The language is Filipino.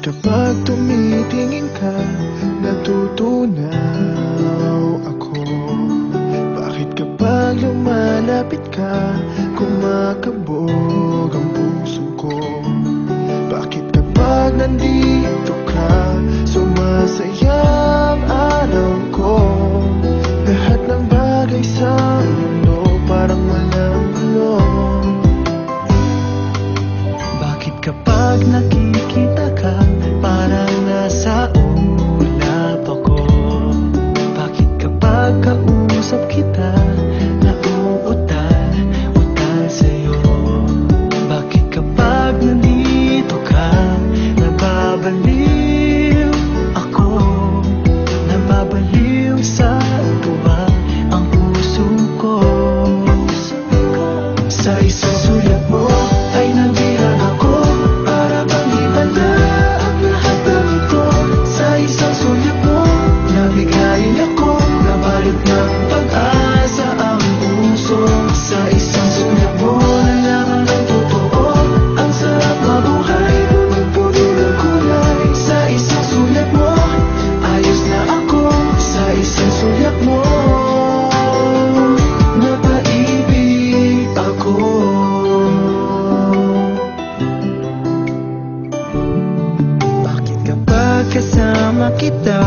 kapag tumitingin ka Natutunaw ako. Bakit kapag lumalapit ka Kumakabog ang puso ko? Bakit kapag nandito ka Sumasaya ang araw ko? Lahat ng bagay sa mundo Parang walang gulo bakit kapag nakikita Ng pag-asa ang puso Sa isang sulat mo nalaman ng totoo. Ang sarap mabuhay punong-puno ng kulay Sa isang sulat mo. Ayos na ako Sa isang sulat mo. Napaibig ako. Bakit kapag kasama kita